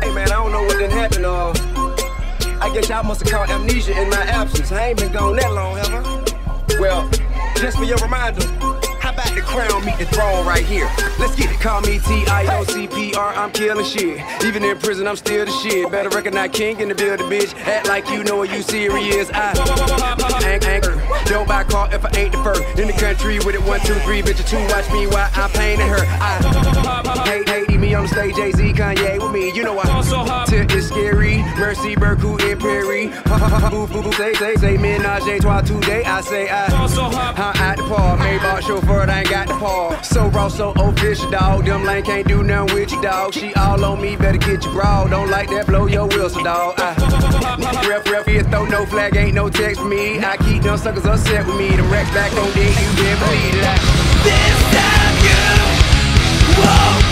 Hey man, I don't know what done happened. Uh, I guess y'all must have caught amnesia in my absence. I ain't been gone that long, have I? Well, just for your reminder, how about the crown meet the throne right here? Let's get it. Call me T-I-O-C-P-R, I'm killing shit. Even in prison, I'm still the shit. Better recognize king in the building, bitch. Act like you know what you serious. I anchor. Don't buy a car if I ain't the first. In the country with it, one, two, three, bitch, two. Watch me while I'm painting her. I hate, hate me on the stage, Jay-Z, Kanye with me. You know I tip is scary. Mercy, Berku, and Perry. Boo, boo, boo, say, say, say, menage a trois today. I say I, I'm at the park. Maybach chauffeur, I ain't got the paw. So raw, so official, dog. Them lane can't do nothing with you, dog. She all better get your brawl. Don't like that, blow your whistle, dog. I, ref, ref, here, throw no flag, ain't no text for me. I keep them suckers upset with me. Them racks back on dick, you been believe it. This time you won't.